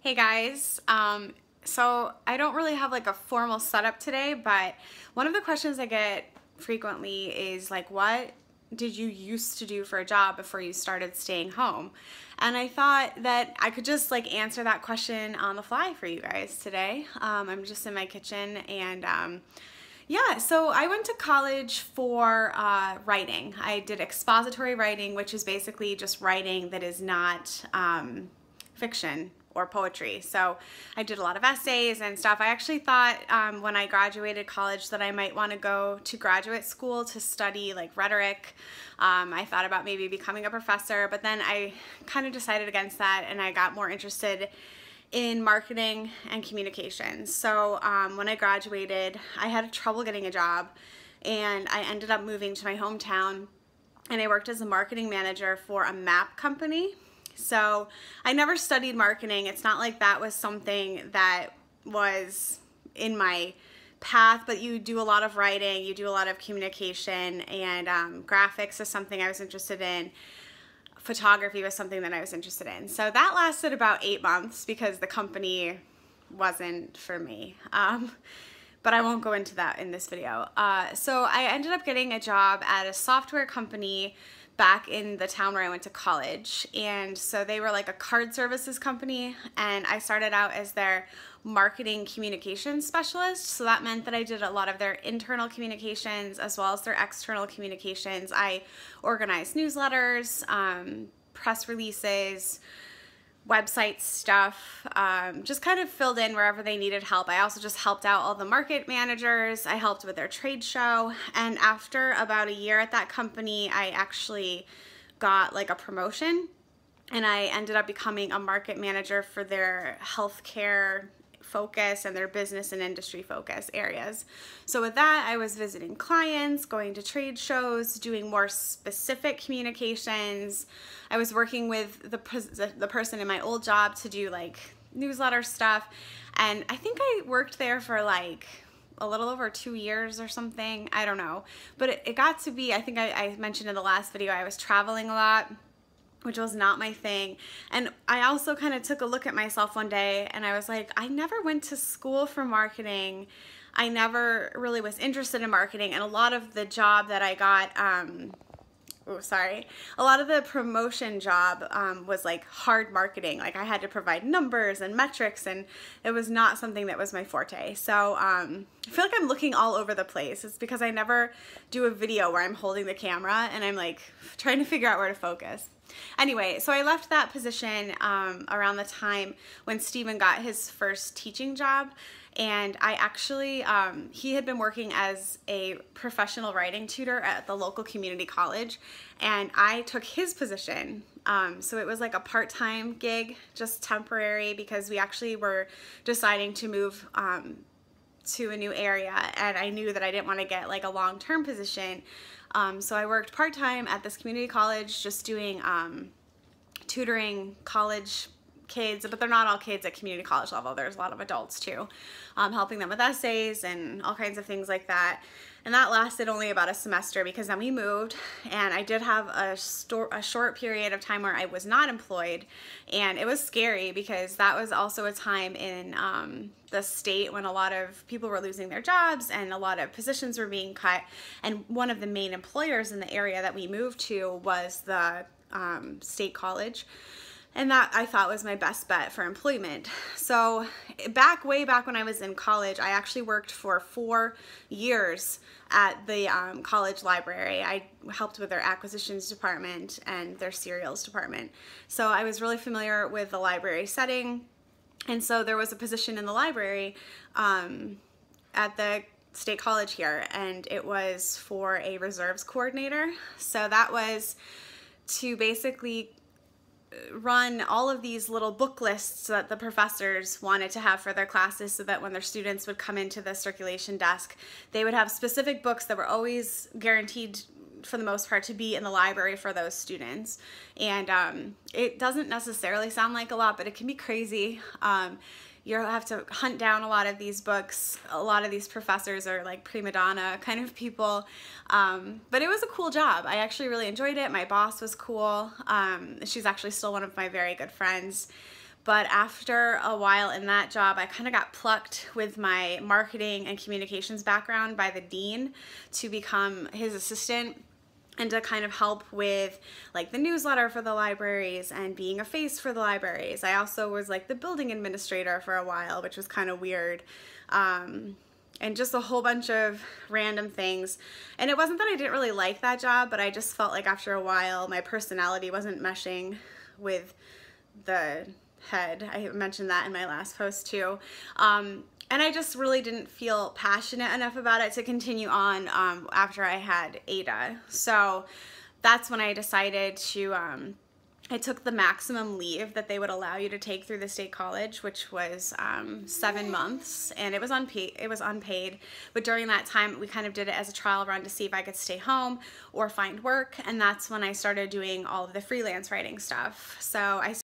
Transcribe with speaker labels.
Speaker 1: Hey guys, um, so I don't really have like a formal setup today, but one of the questions I get frequently is like, what did you used to do for a job before you started staying home? And I thought that I could just like answer that question on the fly for you guys today. Um, I'm just in my kitchen and um, yeah, so I went to college for uh, writing. I did expository writing, which is basically just writing that is not um, fiction or poetry. So I did a lot of essays and stuff. I actually thought um, when I graduated college that I might want to go to graduate school to study like rhetoric. Um, I thought about maybe becoming a professor, but then I kind of decided against that and I got more interested in marketing and communications. So um, when I graduated, I had trouble getting a job and I ended up moving to my hometown and I worked as a marketing manager for a map company so I never studied marketing. It's not like that was something that was in my path, but you do a lot of writing, you do a lot of communication, and um, graphics is something I was interested in. Photography was something that I was interested in. So that lasted about eight months because the company wasn't for me. Um, but I won't go into that in this video. Uh, so I ended up getting a job at a software company back in the town where I went to college. And so they were like a card services company, and I started out as their marketing communications specialist. So that meant that I did a lot of their internal communications as well as their external communications. I organized newsletters, um, press releases, website stuff, um, just kind of filled in wherever they needed help. I also just helped out all the market managers. I helped with their trade show. And after about a year at that company, I actually got like a promotion and I ended up becoming a market manager for their healthcare focus and their business and industry focus areas. So with that, I was visiting clients, going to trade shows, doing more specific communications. I was working with the, the person in my old job to do like newsletter stuff. And I think I worked there for like a little over two years or something. I don't know. But it, it got to be, I think I, I mentioned in the last video, I was traveling a lot which was not my thing. And I also kind of took a look at myself one day and I was like, I never went to school for marketing. I never really was interested in marketing. And a lot of the job that I got, um, oh, sorry, a lot of the promotion job um, was like hard marketing. Like I had to provide numbers and metrics and it was not something that was my forte. So um, I feel like I'm looking all over the place. It's because I never do a video where I'm holding the camera and I'm like trying to figure out where to focus. Anyway, so I left that position um, around the time when Stephen got his first teaching job. And I actually, um, he had been working as a professional writing tutor at the local community college. And I took his position. Um, so it was like a part-time gig, just temporary, because we actually were deciding to move um, to a new area. And I knew that I didn't want to get like a long-term position. Um, so I worked part-time at this community college just doing um, tutoring college kids, but they're not all kids at community college level. There's a lot of adults too, um, helping them with essays and all kinds of things like that. And that lasted only about a semester because then we moved and I did have a, a short period of time where I was not employed and it was scary because that was also a time in um, the state when a lot of people were losing their jobs and a lot of positions were being cut and one of the main employers in the area that we moved to was the um, state college and that I thought was my best bet for employment. So back way back when I was in college, I actually worked for four years at the um, college library. I helped with their acquisitions department and their serials department. So I was really familiar with the library setting. And so there was a position in the library um, at the state college here and it was for a reserves coordinator. So that was to basically run all of these little book lists that the professors wanted to have for their classes so that when their students would come into the circulation desk, they would have specific books that were always guaranteed for the most part to be in the library for those students. And um, it doesn't necessarily sound like a lot but it can be crazy. Um, you'll have to hunt down a lot of these books. A lot of these professors are like prima donna kind of people. Um, but it was a cool job. I actually really enjoyed it. My boss was cool. Um, she's actually still one of my very good friends. But after a while in that job, I kind of got plucked with my marketing and communications background by the dean to become his assistant and to kind of help with like the newsletter for the libraries and being a face for the libraries. I also was like the building administrator for a while, which was kind of weird. Um, and just a whole bunch of random things. And it wasn't that I didn't really like that job, but I just felt like after a while my personality wasn't meshing with the head. I mentioned that in my last post too. Um, and I just really didn't feel passionate enough about it to continue on um, after I had Ada. So that's when I decided to um, I took the maximum leave that they would allow you to take through the state college, which was um, seven months, and it was unpaid. It was unpaid, but during that time, we kind of did it as a trial run to see if I could stay home or find work, and that's when I started doing all of the freelance writing stuff. So I